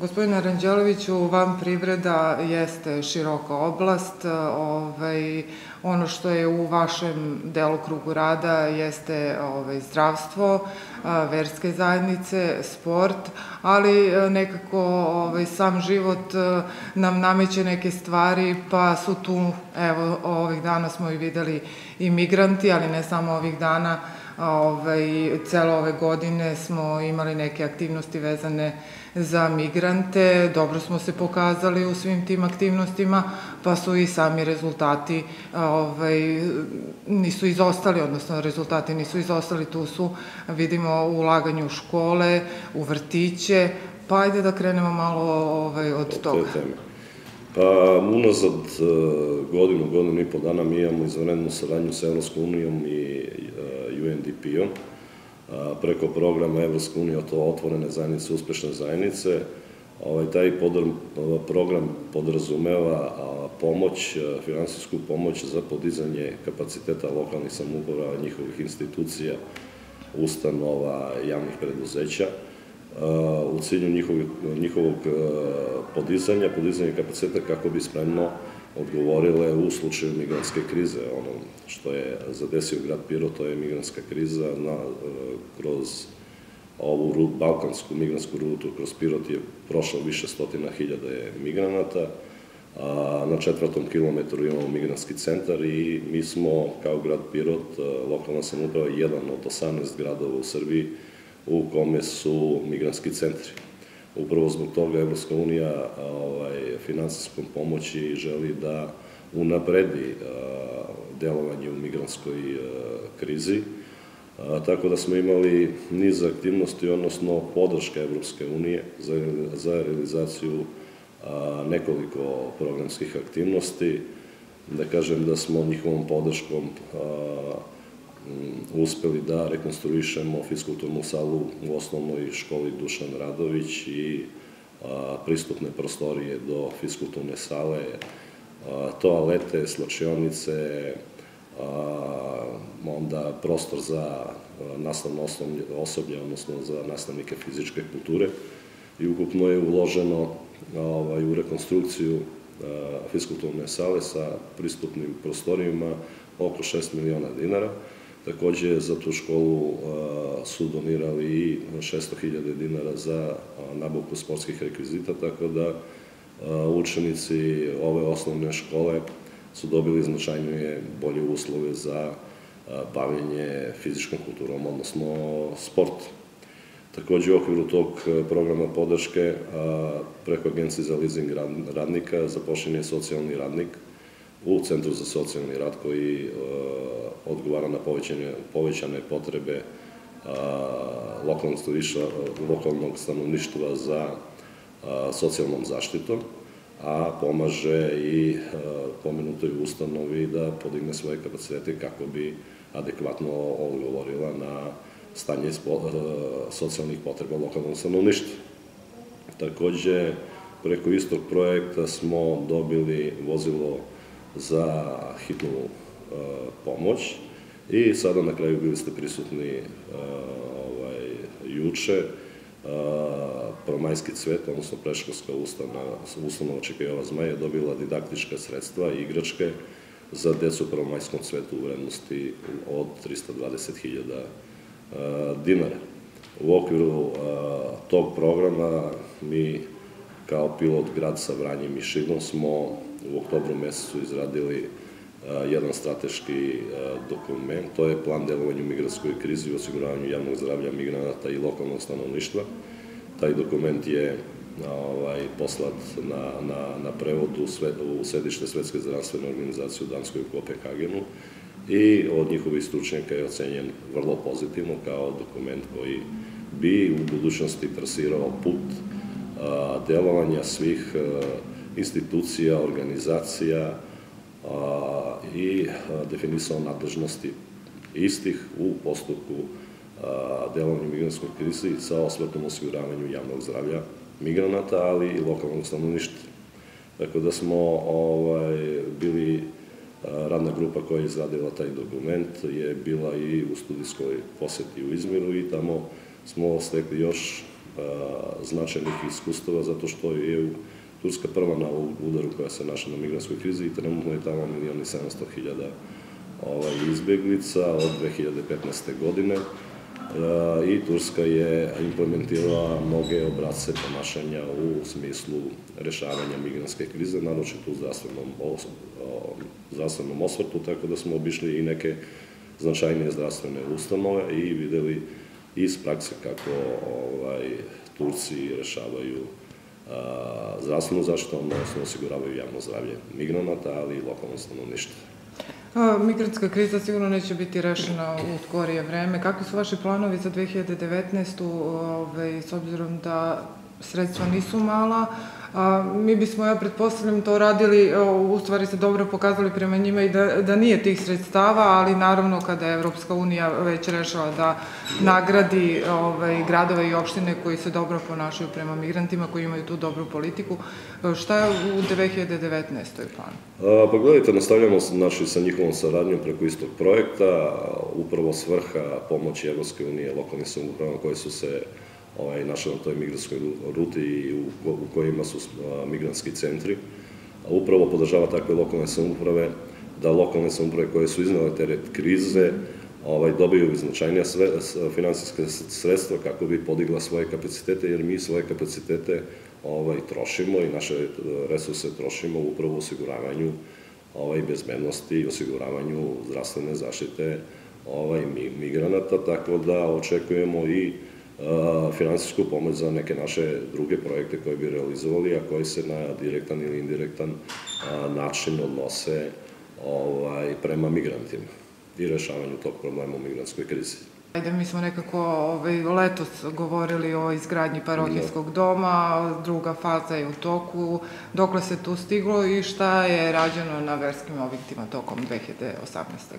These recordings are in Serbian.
Gospodine Aranđeloviću, vam privreda jeste široka oblast. Ovaj, ono što je u vašem delokrugu rada jeste ovaj, zdravstvo, verske zajednice, sport, ali nekako ovaj, sam život nam nameće neke stvari, pa su tu, evo, ovih dana smo i videli i migranti, ali ne samo ovih dana, ovaj, celo ove godine smo imali neke aktivnosti vezane za migrante, dobro smo se pokazali u svim tim aktivnostima, pa su i sami rezultati ovaj, nisu izostali, odnosno rezultati nisu izostali, tu su, vidimo, ulaganje u škole, u vrtiće, pa ajde da krenemo malo ovaj, od toga. Pa, unazad e, godinu, godinu i po dana mi imamo izvanrednu saradnju sa Evropskom unijom i e, UNDP-om preko programa Evropske unije, to otvorene zajednice, uspešne zajednice. Ovaj, taj program podrazumeva pomoć, finansijsku pomoć za podizanje kapaciteta lokalnih samouprava, njihovih institucija, ustanova, javnih preduzeća u cilju njihovog, njihovog podizanja, podizanja kapaciteta kako bi spremno odgovorile u slučaju migranske krize. Ono što je zadesio grad Piro, to je migranska kriza na, kroz ovu rut, balkansku migransku rutu, kroz Pirot je prošlo više stotina hiljada migranata, a na četvrtom kilometru imamo migranski centar i mi smo kao grad Pirot, lokalna samuprava, jedan od 18 gradova u Srbiji u kome su migranski centri. Upravo zbog toga Evropska unija ovaj, finansijskom pomoći želi da unapredi delovanje u migranskoj krizi, tako da smo imali niz aktivnosti, odnosno podrška Evropske unije za, za realizaciju nekoliko programskih aktivnosti. Da kažem da smo njihovom podrškom uspeli da rekonstruišemo fiskulturnu salu u osnovnoj školi Dušan Radović i pristupne prostorije do fiskulturne sale, toalete, slačionice, onda prostor za nastavno osoblje, odnosno za nastavnike fizičke kulture i ukupno je uloženo ovaj, u rekonstrukciju fiskulturne sale sa pristupnim prostorijima oko 6 miliona dinara. Takođe, za tu školu su donirali i 600.000 dinara za nabavku sportskih rekvizita, tako da učenici ove osnovne škole su dobili značajnije bolje uslove za bavljenje fizičkom kulturom, odnosno sport. Takođe, u okviru tog programa podrške preko Agencije za leasing radnika zapošljen je socijalni radnik u Centru za socijalni rad koji odgovara na povećane, povećane potrebe lokalnog, lokalnog stanovništva za socijalnom zaštitom, a pomaže i pomenutoj ustanovi da podigne svoje kapacitete kako bi adekvatno odgovorila na stanje socijalnih potreba lokalnog stanovništva. Takođe, preko istog projekta smo dobili vozilo za hitnu pomoć i sada na kraju bili ste prisutni ovaj, juče Promajski cvet, odnosno Preškolska ustanova, ustanova Čekajova Zmaja dobila didaktička sredstva i igračke za decu u Prvomajskom cvetu u vrednosti od 320.000 dinara. U okviru tog programa mi kao pilot grad sa Vranjem i Šidom smo u oktobru mesecu izradili jedan strateški dokument, to je plan delovanja u migranskoj krizi i osiguravanju javnog zdravlja migranata i lokalnog stanovništva. Taj dokument je ovaj, poslat na, na, na prevodu sve, u sedište Svetske zdravstvene organizacije u Danskoj u Kopenhagenu i od njihovih stručnjaka je ocenjen vrlo pozitivno kao dokument koji bi u budućnosti trasirao put a, delovanja svih a, institucija, organizacija, i definisao nadležnosti istih u postupku delovanja migranskoj krizi sa osvrtom osiguravanju javnog zdravlja migranata, ali i lokalnog stanovništva. Tako da smo ovaj, bili radna grupa koja je izradila taj dokument je bila i u studijskoj poseti u Izmiru i tamo smo stekli još značajnih iskustava, zato što je Turska prva na udaru koja se naša na migranskoj krizi i trenutno je tamo milijon i 700 hiljada ovaj, izbjeglica od 2015. godine i Turska je implementirala mnoge obrace ponašanja u smislu rešavanja migranske krize, naročito u zdravstvenom, zdravstvenom osvrtu, tako da smo obišli i neke značajnije zdravstvene ustanove i videli iz prakse kako ovaj, Turci rešavaju zdravstvenu zaštitu, odnosno osiguravaju javno zdravlje migranata, ali i lokalno stanovništvo. Migrantska kriza sigurno neće biti rešena u skorije vreme. Kakvi su vaši planovi za 2019. Ovaj, s obzirom da sredstva nisu mala, a, mi bismo, ja pretpostavljam, to radili, u stvari se dobro pokazali prema njima i da, da nije tih sredstava, ali naravno kada je Evropska unija već rešila da nagradi ovaj, gradove i opštine koji se dobro ponašaju prema migrantima, koji imaju tu dobru politiku, šta je u 2019. plan? A, pa gledajte, nastavljamo znači, sa njihovom saradnjom preko istog projekta, upravo svrha pomoći Evropske unije lokalnim samoupravama koje su se ovaj, našao na toj migranskoj ruti i u, u kojima su migrantski centri. A upravo podržava takve lokalne samouprave da lokalne samouprave koje su iznale teret krize ovaj, dobiju značajnija sve, finansijske sredstva kako bi podigla svoje kapacitete, jer mi svoje kapacitete ovaj, trošimo i naše e, resurse trošimo upravo u osiguravanju ovaj, bezbednosti i osiguravanju zdravstvene zaštite ovaj, migranata, tako da očekujemo i finansijsku pomoć za neke naše druge projekte koje bi realizovali, a koji se na direktan ili indirektan način odnose ovaj, prema migrantima i rešavanju tog problema u migrantskoj krizi. Ajde, mi smo nekako ovaj, letos govorili o izgradnji parohijskog da. doma, druga faza je u toku, dokle se tu stiglo i šta je rađeno na verskim objektima tokom 2018.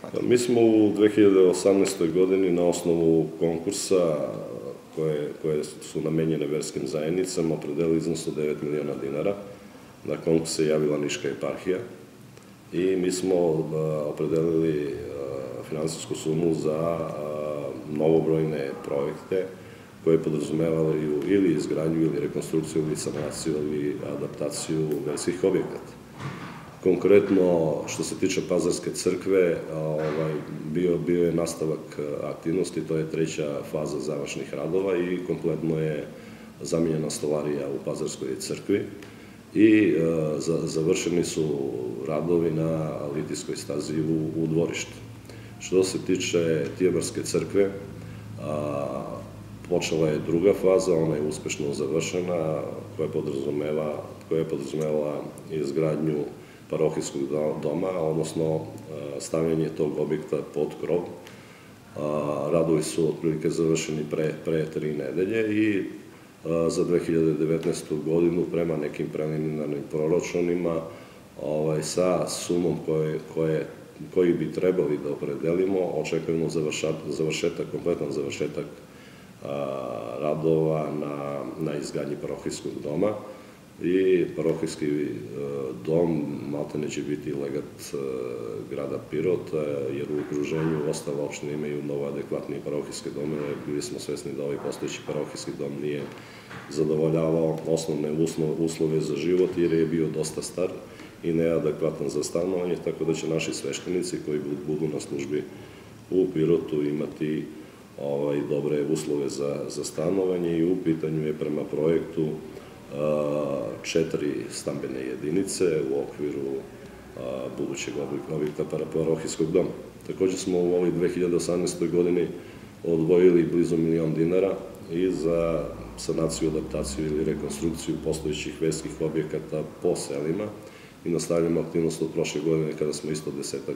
godine? Mi smo u 2018. godini na osnovu konkursa koje, koje su namenjene verskim zajednicama, opredelili iznos od 9 miliona dinara. Na konkurs se javila Niška eparhija i mi smo opredelili finansijsku sumu za novobrojne projekte koje podrazumevaju ili izgradnju ili rekonstrukciju ili sanaciju ili adaptaciju verskih objekata. Konkretno, što se tiče Pazarske crkve, ovaj, bio, bio je nastavak aktivnosti, to je treća faza završnih radova i kompletno je zamijenjena stolarija u Pazarskoj crkvi i e, za, završeni su radovi na litijskoj stazi u, u dvorištu. Što se tiče Tijebarske crkve, a, počela je druga faza, ona je uspešno završena, koja podrazumeva, koja je podrazumela izgradnju parohijskog doma, odnosno e, stavljanje tog objekta pod krov. Radovi su otprilike završeni pre, pre tri nedelje i e, za 2019. godinu prema nekim preliminarnim proračunima ovaj, sa sumom koje, koje, koji bi trebali da opredelimo, očekujemo završat, završetak, kompletan završetak a, radova na, na izgradnji parohijskog doma i parohijski e, dom malte neće biti legat e, grada Pirota, jer u okruženju ostale opštine imaju mnogo adekvatnije parohijske domove. Bili smo svesni da ovaj postojeći parohijski dom nije zadovoljavao osnovne uslove za život, jer je bio dosta star i neadekvatan za stanovanje, tako da će naši sveštenici koji budu na službi u Pirotu imati ovaj, dobre uslove za, za stanovanje i u pitanju je prema projektu četiri stambene jedinice u okviru budućeg objekta parohijskog doma. Takođe smo u ovoj 2018. godini odvojili blizu milion dinara i za sanaciju, adaptaciju ili rekonstrukciju postojićih verskih objekata po selima i nastavljamo aktivnost od prošle godine kada smo isto desetak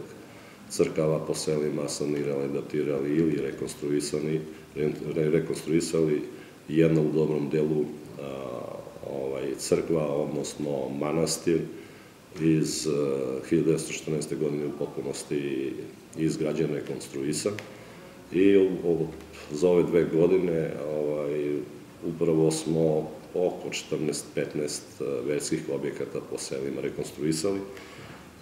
crkava po selima sanirali, adaptirali ili rekonstruisani, rekonstruisali jedna u dobrom delu ovaj, crkva, odnosno manastir iz 1914. Eh, godine u potpunosti izgrađen, rekonstruisan. I za ove dve godine ovaj, upravo smo oko 14-15 eh, verskih objekata po selima rekonstruisali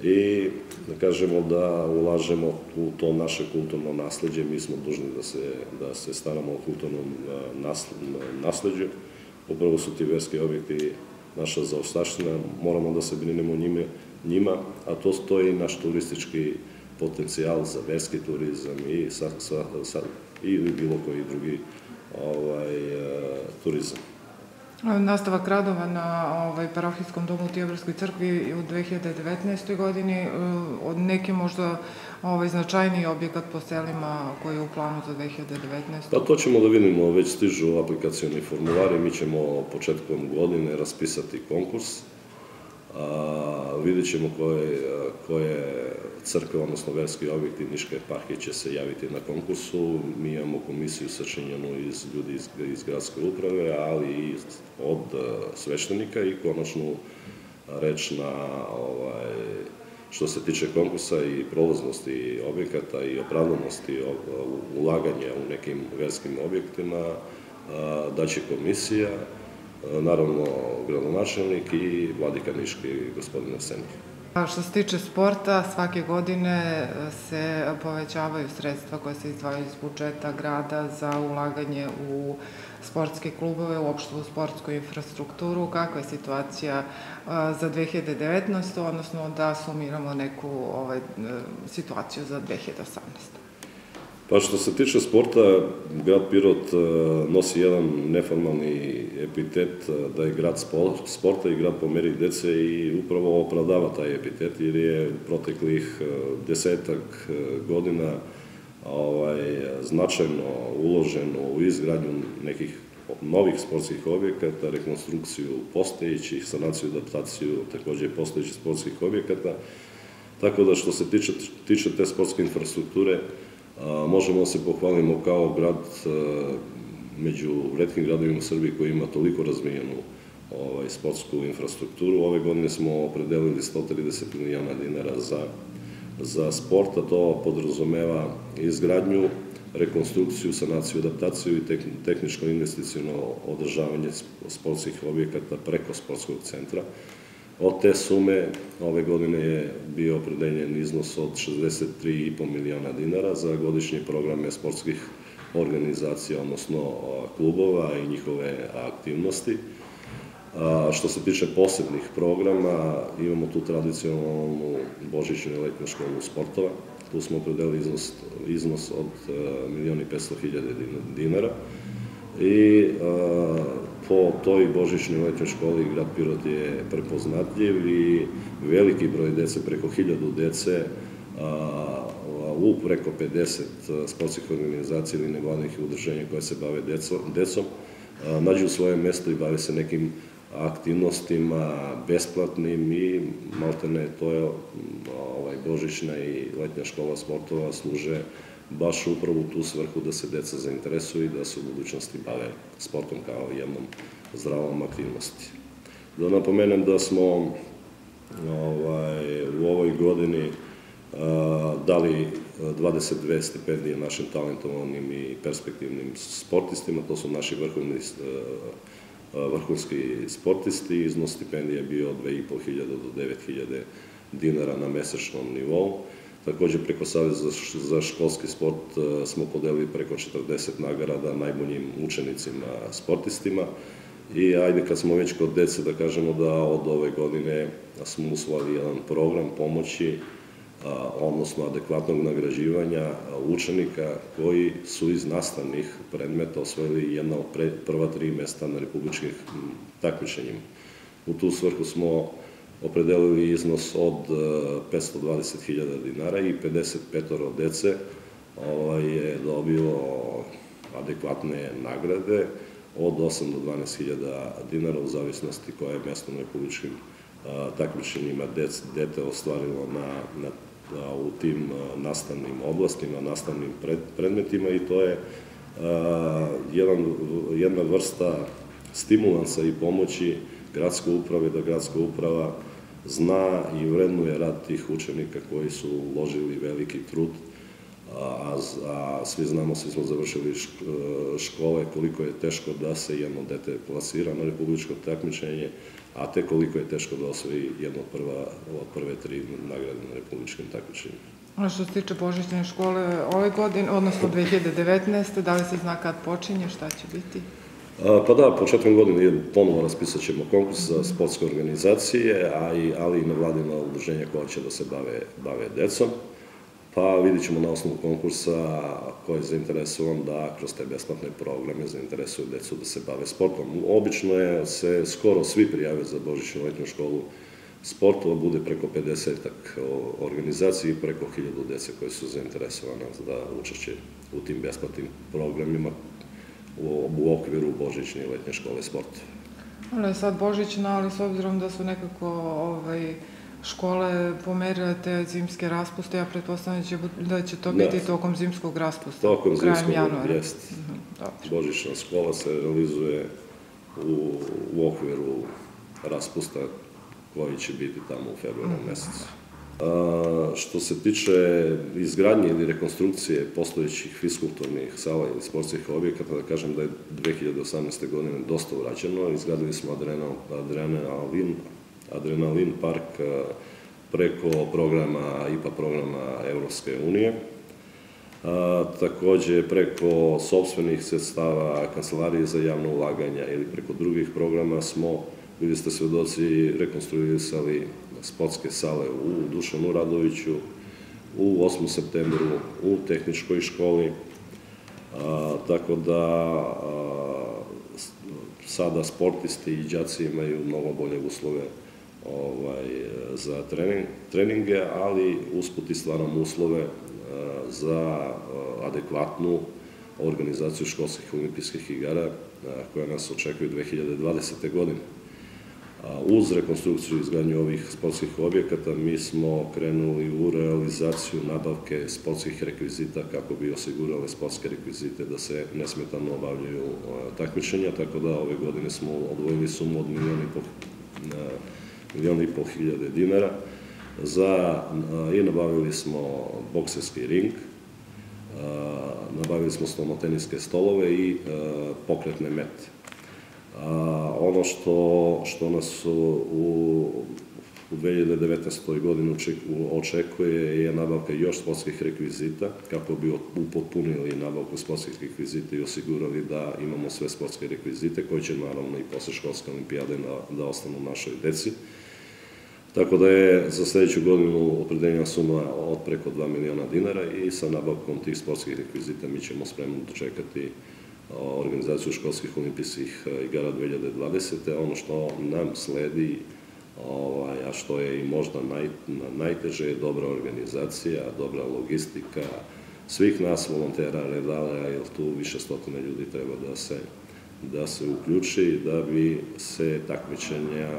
i da kažemo da ulažemo u to naše kulturno nasledđe, mi smo dužni da se, da se staramo o kulturnom eh, nasledđu upravo su ti verski objekti naša zaostaština, moramo da se brinemo njime, njima, a to stoji naš turistički potencijal za verski turizam i, sa, sa, sa, i bilo koji drugi ovaj, e, turizam. Nastavak radova na ovaj, parohijskom domu u Tijebrskoj crkvi u 2019. godini, e, od neki možda ovaj, značajniji objekat po selima koji je u planu za 2019. Pa to ćemo da vidimo, već stižu aplikacijoni formulari, mi ćemo početkom godine raspisati konkurs, a, vidjet ćemo koje, crkve, odnosno verski objekti Niške eparhije će se javiti na konkursu. Mi imamo komisiju sačinjenu iz ljudi iz, gradske uprave, ali i od sveštenika i konačnu reč na ovaj, što se tiče konkursa i prolaznosti objekata i opravdanosti ulaganja u nekim verskim objektima daće komisija, naravno gradonačelnik i vladika Niški gospodin Arsenij. A što se tiče sporta, svake godine se povećavaju sredstva koje se izdvajaju iz budžeta grada za ulaganje u sportske klubove, uopšte u sportsku infrastrukturu. Kakva je situacija za 2019. odnosno da sumiramo neku ovaj, situaciju za 2018. Pa što se tiče sporta, grad Pirot nosi jedan neformalni epitet da je grad sporta i grad po meri dece i upravo opravdava taj epitet jer je u proteklih desetak godina ovaj, značajno uloženo u izgradnju nekih novih sportskih objekata, rekonstrukciju postojećih, sanaciju, adaptaciju takođe postojećih sportskih objekata. Tako da što se tiče, tiče te sportske infrastrukture, možemo da se pohvalimo kao grad među redkim gradovima u Srbiji koji ima toliko razvijenu ovaj, sportsku infrastrukturu. Ove godine smo opredelili 130 milijana dinara za za sport, a to podrazumeva izgradnju, rekonstrukciju, sanaciju, adaptaciju i tehničko investicijono održavanje sportskih objekata preko sportskog centra. Od te sume ove godine je bio opredeljen iznos od 63,5 miliona dinara za godišnje programe sportskih organizacija, odnosno klubova i njihove aktivnosti. A, što se tiče posebnih programa, imamo tu tradicionalnu Božićnu letnju školu sportova. Tu smo opredelili iznos, iznos od milijon i 500 hiljade dinara. I po toj Božićnoj letnjoj školi grad Pirot je prepoznatljiv i veliki broj dece, preko hiljadu dece, u preko 50 sportskih organizacija ili nevladnih udruženja koje se bave decom, decom nađu svoje mesto i bave se nekim aktivnostima besplatnim i maltene to je ovaj, Božićna i letnja škola sportova služe baš upravo u tu svrhu da se deca zainteresuju i da se u budućnosti bave sportom kao jednom zdravom aktivnosti. Da napomenem da smo ovaj, u ovoj godini a, dali 22 stipendije našim talentovanim i perspektivnim sportistima, to su naši vrhovni vrhunski sportisti, iznos stipendije je bio 2500 do 9000 dinara na mesečnom nivou. Takođe, preko Saveza za školski sport smo podelili preko 40 nagrada najboljim učenicima, sportistima. I ajde kad smo već kod dece da kažemo da od ove godine smo usvojili jedan program pomoći odnosno adekvatnog nagrađivanja učenika koji su iz nastavnih predmeta osvojili jedna od prva tri mesta na republičkih takmičenjima. U tu svrhu smo opredelili iznos od 520.000 dinara i 55 dece ovaj, je dobilo adekvatne nagrade od 8 do 12.000 dinara u zavisnosti koje je mesto na republičkim takmičenjima dete ostvarilo na, na u tim nastavnim oblastima, nastavnim predmetima i to je jedan, jedna vrsta stimulansa i pomoći gradske uprave, da gradska uprava zna i vrednuje rad tih učenika koji su uložili veliki trud, a, a svi znamo, svi smo završili škole, koliko je teško da se jedno dete plasira na republičko takmičenje, a te koliko je teško da osvoji jedno od, prva, od prve tri nagrade na republičkim takmičenjima. A što se tiče Božićne škole ove godine, odnosno 2019. da li se zna kad počinje, šta će biti? Pa da, početkom godine ponovo raspisat ćemo konkurs za sportske organizacije, a i, ali i nevladina udruženja koja će da se bave, bave decom. Pa vidit ćemo na osnovu konkursa ko je zainteresovan da kroz te besplatne programe zainteresuju decu da se bave sportom. Obično je se skoro svi prijave za Božićnu letnju školu sportova, bude preko 50 organizacija i preko 1000 dece koje su zainteresovane za učešće u tim besplatnim programima u, u okviru Božićne i letnje škole sporta. Ona je sad Božićna, ali s obzirom da su nekako ovaj, škole pomerile te zimske raspuste, ja pretpostavljam da će, da će to da. biti tokom zimskog raspusta, tokom krajem zimskog, januara. Jest. Mm -hmm, Božićna škola se realizuje u, u okviru raspusta koji će biti tamo u februaru mm mesecu. A, što se tiče izgradnje ili rekonstrukcije postojećih fiskulturnih sala ili sportskih objekata, da kažem da je 2018. godine dosta urađeno. Izgradili smo Adrenal, Adrenalin, Adrenalin park preko programa, IPA programa Evropske unije. A, takođe, preko sobstvenih sredstava Kancelarije za javno ulaganja ili preko drugih programa smo, bili ste svedoci, rekonstruisali sportske sale u Dušanu Radoviću, u 8. septembru u tehničkoj školi, a, tako da sada sportisti i đaci imaju mnogo bolje uslove ovaj, za trening, treninge, ali usput i stvaramo uslove a, za adekvatnu organizaciju školskih olimpijskih igara koja nas očekuje 2020. godine. Uz rekonstrukciju i izgradnju ovih sportskih objekata mi smo krenuli u realizaciju nabavke sportskih rekvizita kako bi osigurale sportske rekvizite da se nesmetano obavljaju takmičenja, tako da ove godine smo odvojili sumu od milijon i pol, milijon i pol hiljade dinara za, i nabavili smo bokserski ring, nabavili smo stomoteniske stolove i pokretne mete. Ono što, što nas u, u 2019. godini očekuje je nabavka još sportskih rekvizita, kako bi upotpunili nabavku sportskih rekvizita i osigurali da imamo sve sportske rekvizite, koje će naravno i posle školske olimpijade da, da ostanu našoj deci. Tako da je za sledeću godinu opredeljena suma od preko 2 miliona dinara i sa nabavkom tih sportskih rekvizita mi ćemo spremno dočekati organizaciju školskih olimpijskih igara 2020. Ono što nam sledi, ovaj, a što je i možda naj, najteže, je dobra organizacija, dobra logistika, svih nas volontera, redara, jer tu više stotine ljudi treba da se, da se uključi, da bi se takmičenja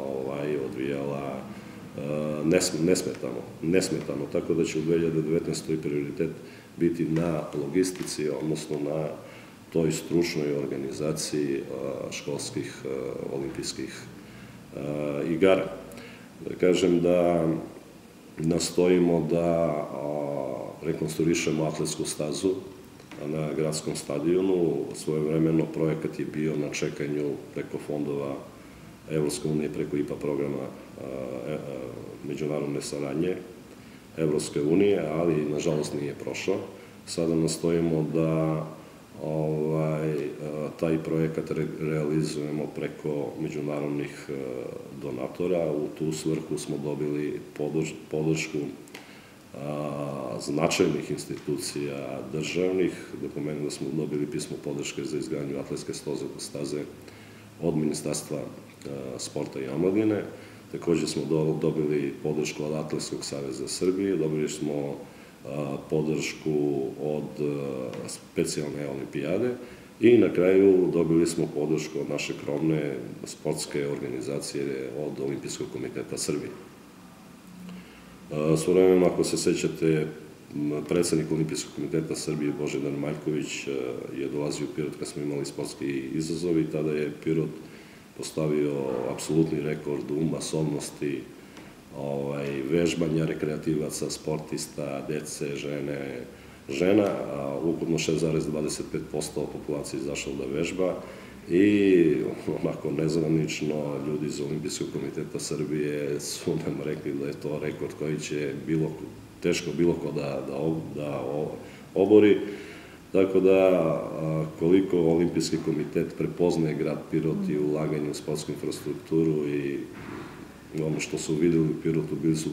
ovaj, odvijala e, nesmetano, nesmetano, tako da će u 2019. prioritet biti na logistici, odnosno na toj stručnoj organizaciji školskih olimpijskih igara. Da kažem da nastojimo da rekonstruišemo atletsku stazu na gradskom stadionu. Svojevremeno projekat je bio na čekanju preko fondova Evropske unije, preko IPA programa e, međunarodne saradnje Evropske unije, ali nažalost nije prošao. Sada nastojimo da ovaj, taj projekat re, realizujemo preko međunarodnih donatora. U tu svrhu smo dobili podrž, podršku a, značajnih institucija državnih. Pomenem da smo dobili pismo podrške za izgradnju atletske stoze, staze od Ministarstva a, sporta i omladine. Takođe smo do, dobili podršku od Atletskog saveza Srbije, dobili smo podršku od specijalne olimpijade i na kraju dobili smo podršku od naše krovne sportske organizacije od Olimpijskog komiteta Srbije. S vremenom, ako se sećate, predsednik Olimpijskog komiteta Srbije Božedar Maljković je dolazio u Pirot kad smo imali sportski izazovi, tada je Pirot postavio apsolutni rekord u masovnosti ovaj, vežbanja rekreativaca, sportista, dece, žene, žena, a ukupno 6,25% populacije izašlo da vežba i onako nezvanično ljudi iz Olimpijskog komiteta Srbije su nam rekli da je to rekord koji će bilo, teško bilo ko da, da, da obori. Tako da, koliko Olimpijski komitet prepoznaje grad Pirot i ulaganje u sportsku infrastrukturu i ono što su videli u Pirotu, bili su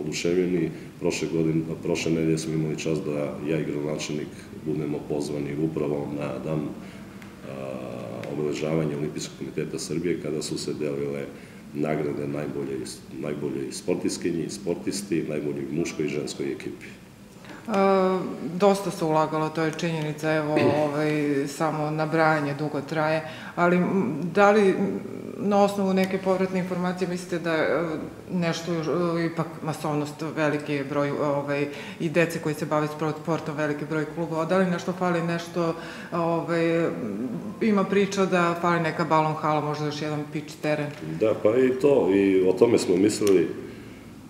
oduševljeni. Prošle, godine, prošle nedelje smo imali čas da ja i gradonačelnik budemo pozvani upravo na dan obeležavanja Olimpijskog komiteta Srbije kada su se delile nagrade najbolje, najbolje sportiskinji, sportisti, najbolji muškoj i ženskoj ekipi. E, dosta se ulagalo, to je činjenica, evo, ovaj, samo nabrajanje dugo traje, ali da li na osnovu neke povratne informacije mislite da e, nešto e, ipak masovnost, veliki broj ovaj, i dece koji se bave sportom, veliki broj klubova, da li nešto fali nešto, ovaj, ima priča da fali neka balon hala, možda još jedan pitch teren? Da, pa i to, i o tome smo mislili,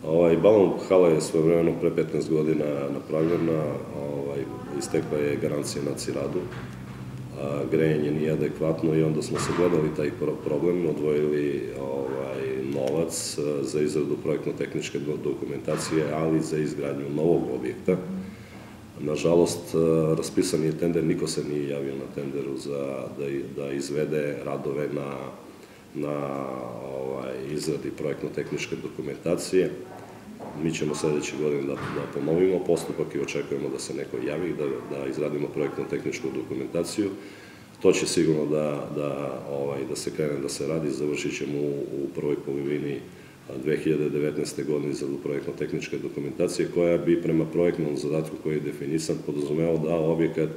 Ovaj, balon hala je svoje vremeno pre 15 godina napravljena, ovaj, istekla je garancija na Ciradu, grejanje nije adekvatno i onda smo se gledali taj problem, odvojili ovaj, novac za izradu projektno-tehničke dokumentacije, ali za izgradnju novog objekta. Nažalost, raspisan je tender, niko se nije javio na tenderu za, da, da izvede radove na, na ovaj, izradi projektno-tehničke dokumentacije. Mi ćemo sledeće godine da, da ponovimo postupak i očekujemo da se neko javi, da, da izradimo projektno-tehničku dokumentaciju. To će sigurno da, da, ovaj, da se krene da se radi, završit ćemo u, u prvoj polovini 2019. godine izradu projektno-tehničke dokumentacije koja bi prema projektnom zadatku koji je definisan podrazumevao da objekat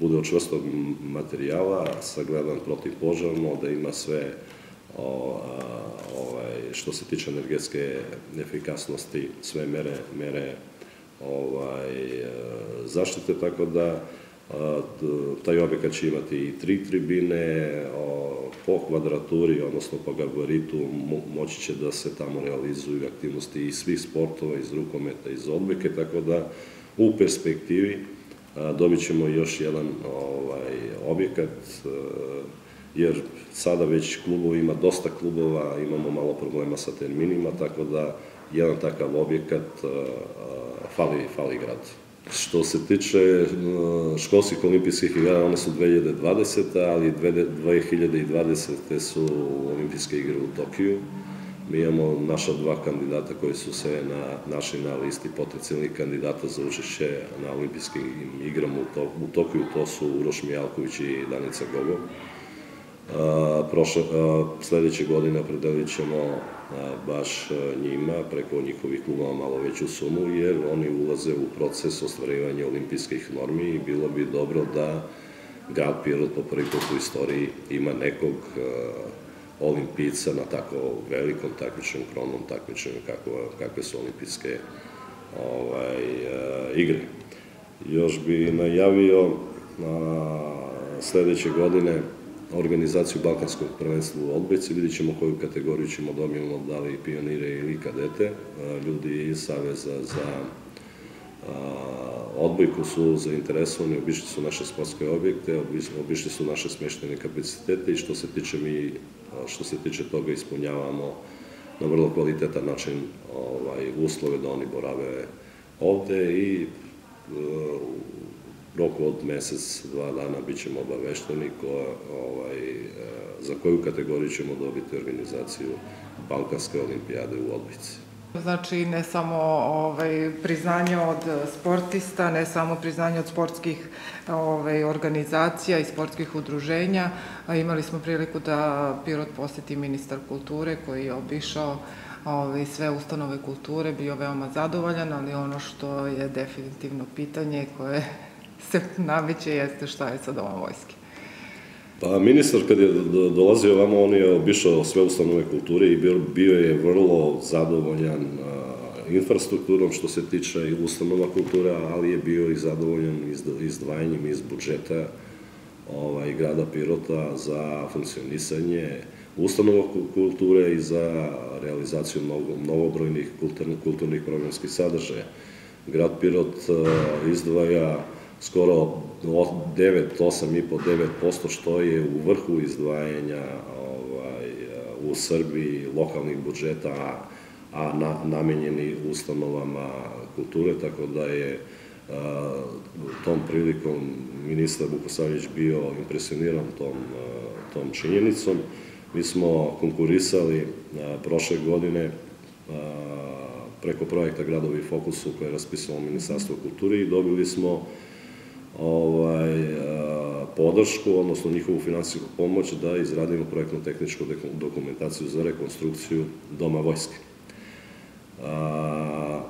bude od čvrstog materijala, sagledan protiv požarno, da ima sve o, ovaj, što se tiče energetske efikasnosti, sve mere, mere ovaj, zaštite, tako da taj objekat će imati i tri tribine, po kvadraturi, odnosno po gabaritu, moći će da se tamo realizuju aktivnosti iz svih sportova, iz rukometa, iz odbeke, tako da u perspektivi dobit ćemo još jedan ovaj, objekat jer sada već klubovi ima dosta klubova, imamo malo problema sa terminima, tako da jedan takav objekat fali, fali grad. Što se tiče školskih olimpijskih igara, one su 2020. ali 2020. su olimpijske igre u Tokiju. Mi imamo naša dva kandidata koji su se na, našli na listi potencijalnih kandidata za učešće na olimpijskim igrama u, Tokiju, to su Uroš Mijalković i Danica Gogo prošle, sledeće godine opredelit ćemo baš njima preko njihovih klubova malo veću sumu, jer oni ulaze u proces ostvarivanja olimpijskih normi i bilo bi dobro da grad Pirot po prvi put u istoriji ima nekog olimpica na tako velikom takmičnom kronom takmičenju kako, kakve su olimpijske ovaj, igre. Još bi najavio a, sledeće godine organizaciju Balkanskog prvenstva u odbojci, vidit ćemo koju kategoriju ćemo dobijemo, da li pionire ili kadete. Ljudi iz Saveza za odbojku su zainteresovani, obišli su naše sportske objekte, obišli su naše smeštene kapacitete i što se tiče mi, što se tiče toga ispunjavamo na vrlo kvalitetan način ovaj, uslove da oni borave ovde i roku od mesec, dva dana bit ćemo obavešteni ko, ovaj, e, za koju kategoriju ćemo dobiti organizaciju Balkanske olimpijade u Odbici. Znači, ne samo ovaj, priznanje od sportista, ne samo priznanje od sportskih ovaj, organizacija i sportskih udruženja, imali smo priliku da Pirot poseti ministar kulture koji je obišao ovaj, sve ustanove kulture, bio veoma zadovoljan, ali ono što je definitivno pitanje koje se nameće jeste šta je sa domom vojske. Pa ministar kad je dolazio ovamo, on je obišao sve ustanove kulture i bio je vrlo zadovoljan infrastrukturom što se tiče ustanova kultura, ali je bio i zadovoljan izdvajanjem iz budžeta ovaj, grada Pirota za funkcionisanje ustanova kulture i za realizaciju mnogo, mnogobrojnih kulturnih, kulturnih programskih sadržaja. Grad Pirot izdvaja skoro 9, 8,5-9%, što je u vrhu izdvajanja ovaj, u Srbiji lokalnih budžeta, a na, namenjeni ustanovama kulture, tako da je tom prilikom ministar Vukosavljević bio impresioniran tom, tom činjenicom. Mi smo konkurisali prošle godine preko projekta Gradovi Fokusu koje je raspisalo Ministarstvo kulture i dobili smo ovaj, podršku, odnosno njihovu finansijsku pomoć da izradimo projektno-tehničku dokumentaciju za rekonstrukciju Doma vojske. A,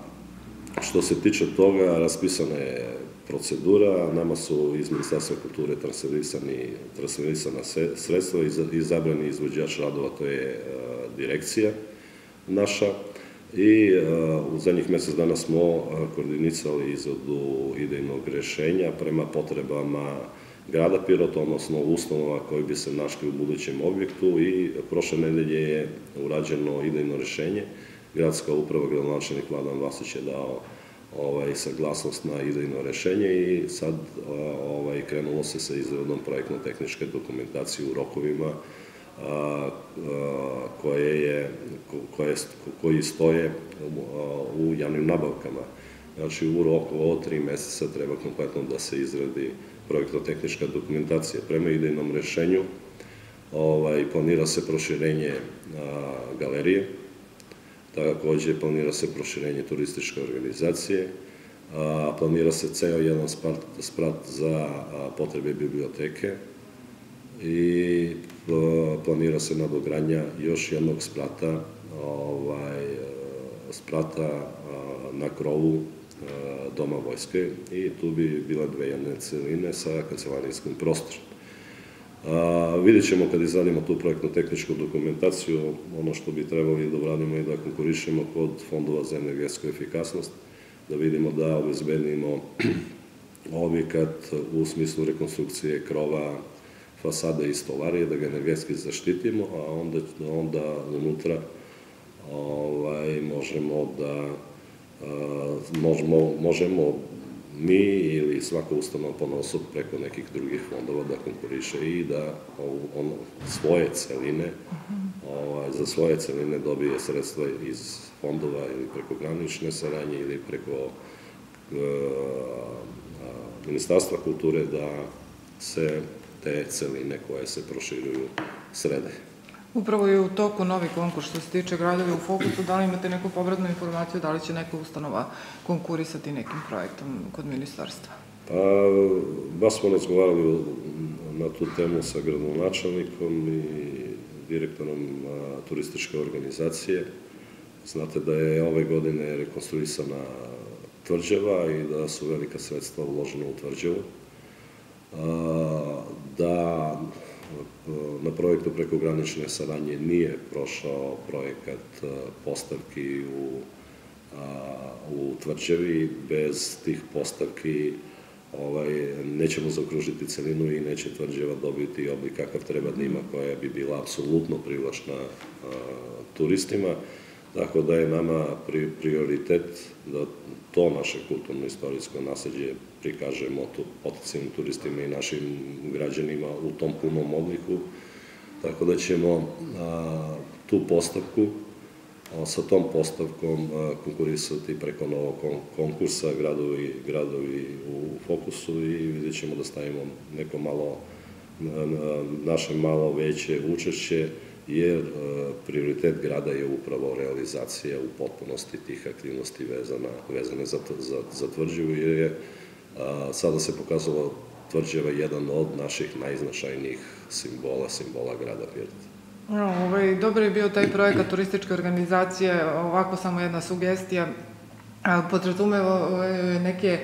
što se tiče toga, raspisana je procedura, nama su iz Ministarstva kulture transferisani, transferisana sredstva i izabrani izvođač radova, to je direkcija naša. I u zadnjih mesec dana smo koordinicali izradu idejnog rešenja prema potrebama grada Pirota, odnosno ustanova koji bi se našli u budućem objektu i prošle nedelje je urađeno idejno rešenje. Gradska uprava, gradonačelnik Vladan Vasić je dao ovaj, saglasnost na idejno rešenje i sad ovaj, krenulo se sa izradom projektno-tehničke dokumentacije u rokovima koje je, koje, koji stoje u javnim nabavkama. Znači, u roku od tri meseca treba kompletno da se izradi projektno-tehnička dokumentacija. Prema idejnom rešenju ovaj, planira se proširenje a, galerije, takođe planira se proširenje turističke organizacije, a, planira se ceo jedan sprat, sprat za a, potrebe biblioteke i planira se nadogradnja još jednog sprata ovaj, sprata na krovu Doma vojske i tu bi bila dve jedne celine sa kancelarijskim prostorom. A, vidjet ćemo kad izradimo tu projektno-tehničku dokumentaciju, ono što bi trebali da uradimo i da konkurišemo kod fondova za energetsku efikasnost, da vidimo da obezbedimo objekat u smislu rekonstrukcije krova, fasade i stolarije, da ga energetski zaštitimo, a onda, onda unutra ovaj, možemo da možemo, možemo mi ili svaka ustanova ponosov preko nekih drugih fondova da konkuriše i da on, svoje celine, ovaj, za svoje celine dobije sredstva iz fondova ili preko granične saradnje ili preko e, Ministarstva kulture da se te celine koje se proširuju srede. Upravo je u toku novi konkurs što se tiče gradovi u fokusu. Da li imate neku povratnu informaciju da li će neka ustanova konkurisati nekim projektom kod ministarstva? Pa, baš smo razgovarali na tu temu sa gradonačelnikom i direktorom turističke organizacije. Znate da je ove godine rekonstruisana tvrđava i da su velika sredstva uložena u tvrđavu. Da na projektu prekogranične saradnje nije prošao projekat e, postavki u, u Tvrđevi. Bez tih postavki ovaj, nećemo zaokružiti celinu i neće Tvrđeva dobiti oblik kakav treba da ima, koja bi bila apsolutno privlačna turistima. Tako da je nama prioritet da to naše kulturno-istorijsko nasadje prikažemo potencijalnim turistima i našim građanima u tom punom obliku. Tako da ćemo a, tu postavku a, sa tom postavkom a, konkurisati preko novog konkursa gradovi, gradovi u fokusu i vidjet ćemo da stavimo neko malo naše malo veće učešće jer prioritet grada je upravo realizacija u potpunosti tih aktivnosti vezana, vezane za, za, za tvrđevu, jer je sada se pokazalo tvrđeva jedan od naših najznačajnijih simbola, simbola grada Pirota. No, ovaj, dobro je bio taj projekat turističke organizacije, ovako samo jedna sugestija, podrazumeva neke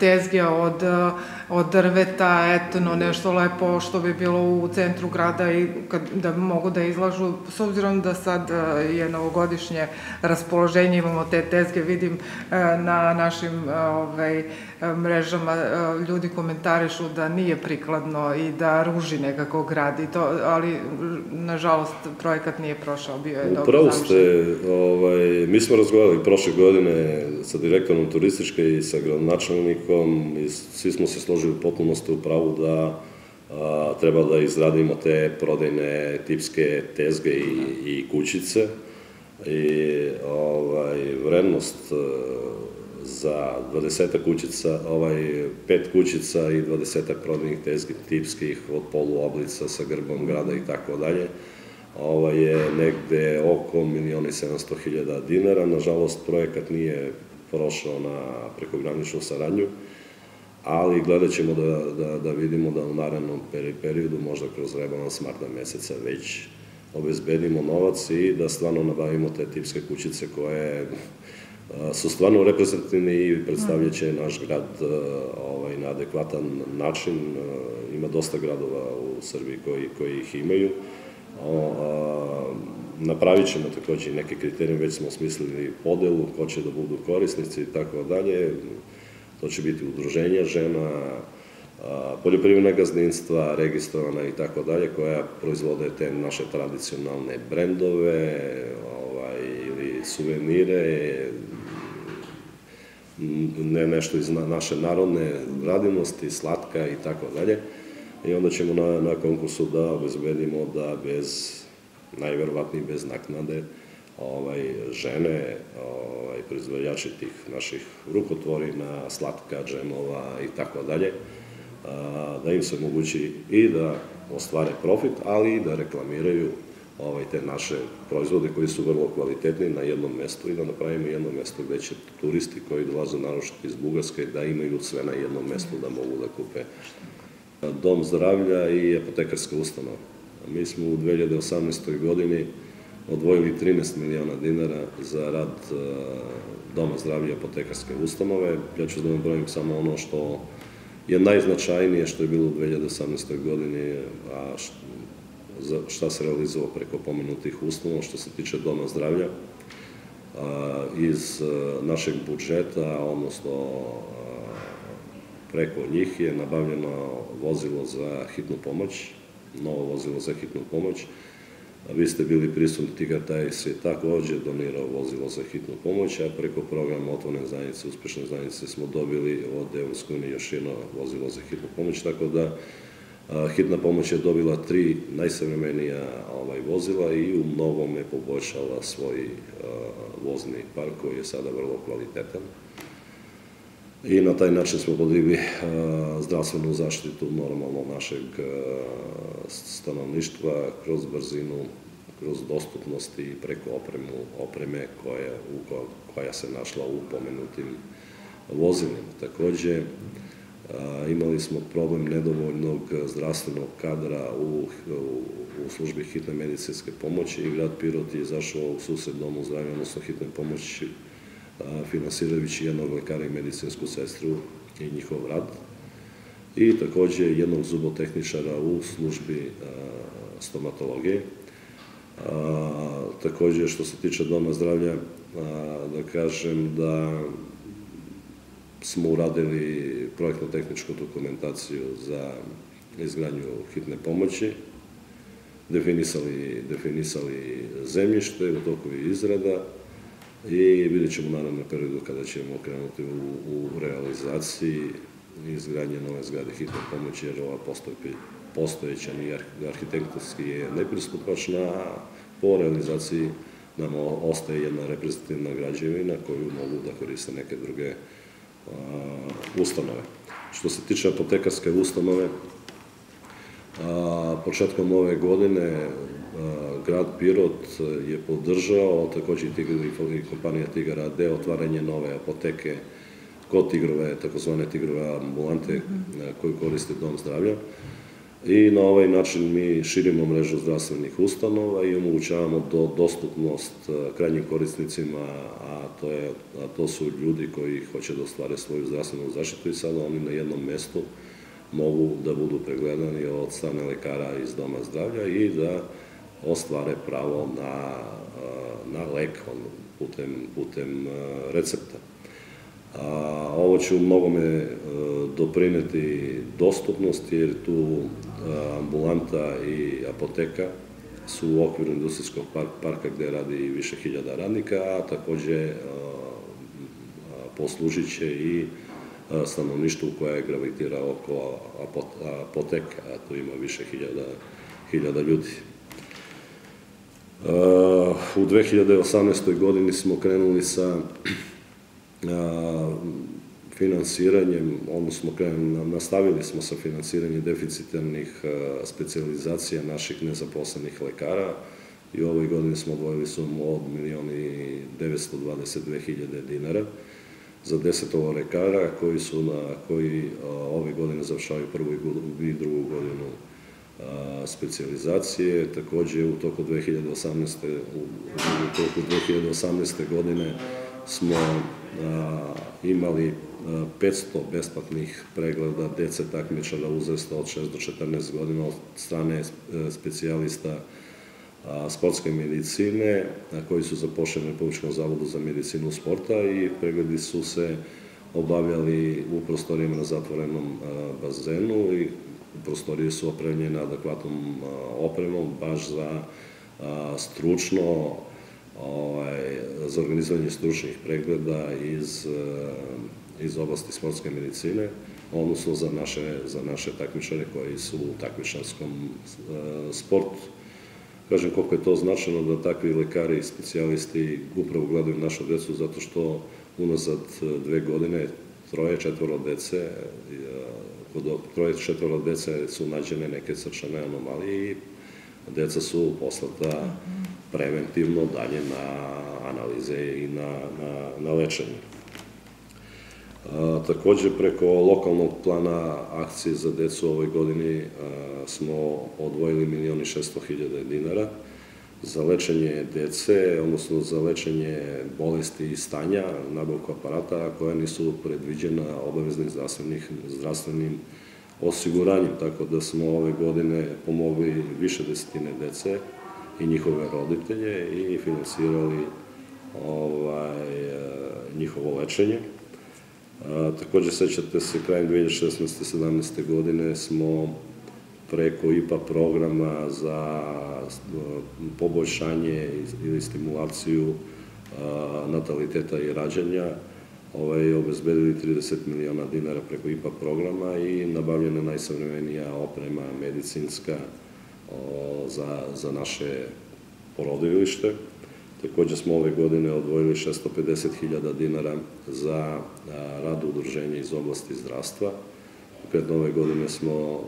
tezge od, e, od drveta, etno, nešto lepo što bi bilo u centru grada i kad, da mogu da izlažu. S obzirom da sad e, je novogodišnje raspoloženje, imamo te tezge, vidim na našim ovaj, mrežama ljudi komentarišu da nije prikladno i da ruži nekako grad i to, ali nažalost projekat nije prošao, bio je dobro Upravo ste, ovaj, mi smo razgovarali prošle godine sa direktorom turističke i sa gradonačelnikom i svi smo se složili u potpunosti u pravu da a, treba da izradimo te prodajne tipske tezge i, i kućice i ovaj, vrednost a, za 20 kućica, ovaj, pet kućica i 20 prodajnih tezgi tipskih od poluoblica sa grbom grada i tako dalje. Ovo je negde oko milioni 700 hiljada dinara. Nažalost, projekat nije prošao na prekograničnu saradnju, ali gledat ćemo da, da, da vidimo da u narednom periodu, možda kroz rebalans marta meseca, već obezbedimo novac i da stvarno nabavimo te tipske kućice koje su stvarno reprezentativni i predstavljaće naš grad ovaj, na adekvatan način. Ima dosta gradova u Srbiji koji, koji ih imaju. O, a, napravit ćemo takođe neke kriterijum, već smo smislili podelu, ko će da budu korisnici i tako dalje. To će biti udruženja žena, poljoprivredne gazdinstva, registrovana i tako dalje, koja proizvode te naše tradicionalne brendove, ovaj, ili suvenire, ne nešto iz naše narodne radinosti, slatka i tako dalje. I onda ćemo na, na konkursu da obezbedimo da bez, najverovatnije bez naknade, ovaj, žene, ovaj, proizvodjači tih naših rukotvorina, slatka, džemova i tako dalje, da im se mogući i da ostvare profit, ali i da reklamiraju ovaj, te naše proizvode koji su vrlo kvalitetni na jednom mestu i da napravimo jedno mesto gde će turisti koji dolaze naročito iz Bugarske da imaju sve na jednom mestu da mogu da kupe dom zdravlja i apotekarska ustanova. Mi smo u 2018. godini odvojili 13 miliona dinara za rad doma zdravlja apotekarske ustanove. Ja ću da vam brojim samo ono što je najznačajnije što je bilo u 2018. godini, a šta se realizovao preko pomenutih ustanova što se tiče doma zdravlja. Iz našeg budžeta, odnosno preko njih je nabavljeno vozilo za hitnu pomoć, novo vozilo za hitnu pomoć. Vi ste bili prisutni, Tigar Tajs je takođe donirao vozilo za hitnu pomoć, a preko programa Otvorene zajednice, uspešne zajednice smo dobili od Evropske unije još jedno vozilo za hitnu pomoć, tako da hitna pomoć je dobila tri najsavremenija ovaj, vozila i u mnogome poboljšala svoj vozni park koji je sada vrlo kvalitetan i na taj način smo podigli zdravstvenu zaštitu normalno našeg stanovništva kroz brzinu, kroz dostupnost i preko opremu, opreme koja, koja se našla u pomenutim vozilima. Takođe, imali smo problem nedovoljnog zdravstvenog kadra u, u, u službi hitne medicinske pomoći i grad Pirot je izašao u sused domu zdravlja, odnosno hitne pomoći finansirajući jednog lekara i medicinsku sestru i njihov rad i takođe jednog zubotehničara u službi stomatologije. Takođe, što se tiče Doma zdravlja, da kažem da smo uradili projektno-tehničku dokumentaciju za izgradnju hitne pomoći, definisali, definisali zemljište, u toku izrada, i vidjet ćemo naravno na periodu kada ćemo krenuti u, u realizaciji izgradnje nove zgrade hitne pomoći, jer ova postojeća i arhitektonski je nepristupačna, a po realizaciji nam ostaje jedna reprezentativna građevina koju mogu da koriste neke druge ustanove. Što se tiče apotekarske ustanove, a, početkom ove godine grad Pirot je podržao, takođe i kompanija Tigar AD, otvaranje nove apoteke kod Tigrove, takozvane Tigrove ambulante koju koriste Dom zdravlja. I na ovaj način mi širimo mrežu zdravstvenih ustanova i omogućavamo do, dostupnost krajnjim korisnicima, a to, je, a to su ljudi koji hoće da ostvare svoju zdravstvenu zaštitu i sada oni na jednom mestu mogu da budu pregledani od strane lekara iz Doma zdravlja i da ostvare pravo na, na lek putem, putem recepta. A, ovo će u mnogome doprineti dostupnost, jer tu ambulanta i apoteka su u okviru industrijskog parka gde radi više hiljada radnika, a takođe poslužit će i stanovništvu koje gravitira oko apoteka, a tu ima više hiljada, hiljada ljudi. U 2018. godini smo krenuli sa finansiranjem, odnosno nastavili smo sa finansiranjem deficitarnih specializacija naših nezaposlenih lekara i u ovoj godini smo odvojili sumu od milijoni 922 hiljade dinara za ovo lekara koji su na, koji ove godine završavaju prvu i drugu godinu specijalizacije. Takođe u toku 2018. u toku 2018. godine smo imali 500 besplatnih pregleda dece takmičara uzrasta od 6 do 14 godina od strane specijalista sportske medicine koji su zapošljeni u Republičkom zavodu za medicinu sporta i pregledi su se obavljali u prostorijama na zatvorenom bazenu i prostorije su opremljene adekvatnom opremom baš za stručno ovaj, za organizovanje stručnih pregleda iz, iz oblasti sportske medicine, odnosno za naše, za naše takmičare koji su u takmičarskom sportu. Kažem koliko je to značajno da takvi lekari i specijalisti upravo gledaju našu decu zato što unazad dve godine troje, četvoro dece, kod troje, četvoro dece su nađene neke srčane anomalije i deca su poslata preventivno dalje na analize i na, na, na lečenje. Takođe, preko lokalnog plana akcije za decu u ovoj godini smo odvojili milioni šesto hiljada dinara za lečenje dece, odnosno za lečenje bolesti i stanja, nabavku aparata koja nisu predviđena obaveznim zdravstvenim osiguranjem, tako da smo ove godine pomogli više desetine dece i njihove roditelje i finansirali ovaj, njihovo lečenje. Takođe, sećate se, krajem 2016. 17. godine smo preko IPA programa za poboljšanje ili stimulaciju nataliteta i rađanja ovaj, obezbedili 30 miliona dinara preko IPA programa i nabavljena najsavremenija oprema medicinska za, za naše porodilište. Takođe smo ove godine odvojili 650.000 dinara za rad udruženja iz oblasti zdravstva. Konkretno ove godine smo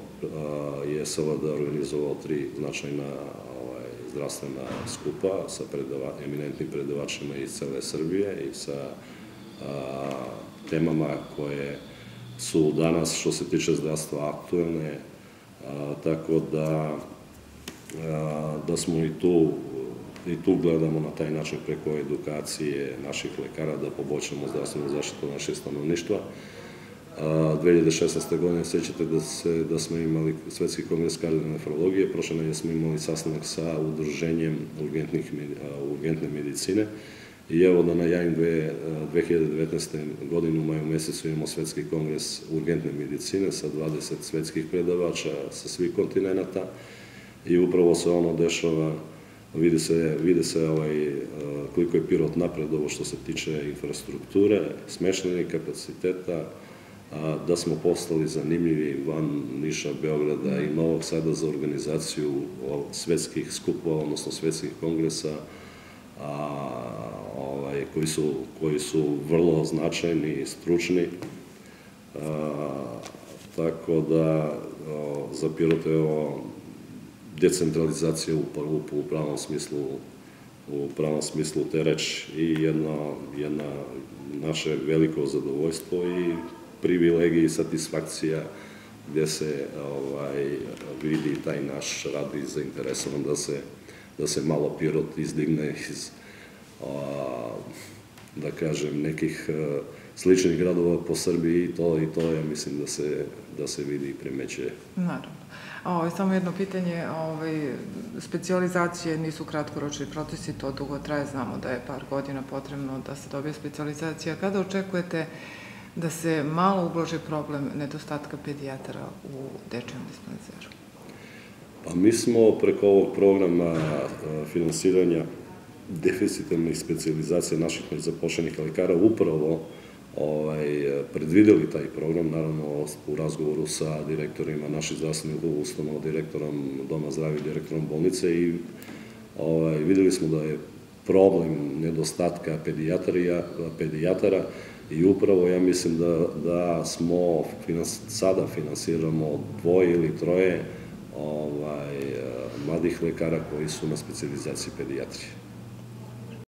je SLD organizovao tri značajna ovaj, zdravstvena skupa sa predava, eminentnim predavačima iz cele Srbije i sa a, temama koje su danas što se tiče zdravstva aktuelne, a, tako da a, da smo i tu i tu gledamo na taj način preko edukacije naših lekara da poboljšamo zdravstvenu zaštitu našeg stanovništva. 2016. godine sećate da, se, da smo imali Svetski kongres kardionefrologije, prošle nedelje smo imali sastanak sa udruženjem urgentnih, urgentne medicine i evo da najavim 2019. godinu u maju mesecu imamo Svetski kongres urgentne medicine sa 20 svetskih predavača sa svih kontinenta i upravo se ono dešava Vide se, vide se ovaj, koliko je Pirot napredovo što se tiče infrastrukture, smeštenih kapaciteta, a, da smo postali zanimljivi van Niša, Beograda i Novog Sada za organizaciju svetskih skupova, odnosno svetskih kongresa, a, ovaj, koji, su, koji su vrlo značajni i stručni. A, tako da za Pirot je decentralizacija u, u, u pravom smislu u pravom smislu te reči i jedno, jedna naše veliko zadovoljstvo i privilegija i satisfakcija gde se ovaj, vidi taj naš rad i zainteresovan da se, da se malo Pirot izdigne iz a, da kažem nekih a, sličnih gradova po Srbiji i to i to mislim da se, da se vidi i primećuje. Naravno. Ovo, samo jedno pitanje, ovaj, specializacije nisu kratkoročni procesi, to dugo traje, znamo da je par godina potrebno da se dobije specializacija. Kada očekujete da se malo ublaži problem nedostatka pedijatara u dečijem dispenzeru? Pa mi smo preko ovog programa finansiranja deficitarnih specializacija naših nezapošljenih lekara upravo ovaj, predvideli taj program, naravno u razgovoru sa direktorima naših zdravstvenih ustanova, direktorom Doma zdravlja direktorom bolnice i ovaj, videli smo da je problem nedostatka pedijatrija, pedijatara i upravo ja mislim da, da smo finans, sada finansiramo dvoje ili troje ovaj, mladih lekara koji su na specializaciji pedijatrije.